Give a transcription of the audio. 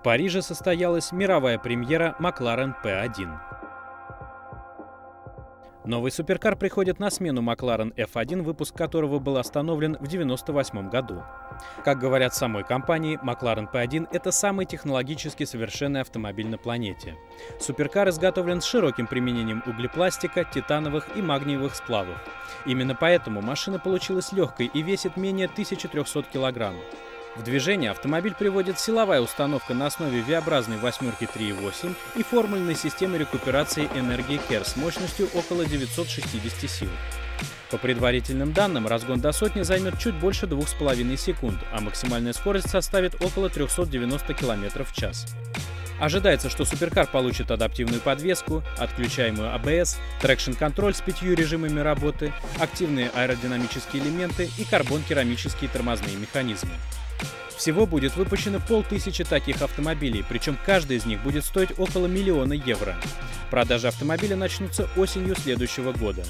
В Париже состоялась мировая премьера McLaren P1. Новый суперкар приходит на смену McLaren F1, выпуск которого был остановлен в 1998 году. Как говорят самой компании, McLaren P1 — это самый технологически совершенный автомобиль на планете. Суперкар изготовлен с широким применением углепластика, титановых и магниевых сплавов. Именно поэтому машина получилась легкой и весит менее 1300 килограмм. В движение автомобиль приводит силовая установка на основе V-образной восьмерки 3.8 и формульной системы рекуперации энергии KER с мощностью около 960 сил. По предварительным данным, разгон до сотни займет чуть больше 2,5 секунд, а максимальная скорость составит около 390 км в час. Ожидается, что суперкар получит адаптивную подвеску, отключаемую ABS, трекшн-контроль с пятью режимами работы, активные аэродинамические элементы и карбон-керамические тормозные механизмы. Всего будет выпущено полтысячи таких автомобилей, причем каждый из них будет стоить около миллиона евро. Продажи автомобиля начнутся осенью следующего года.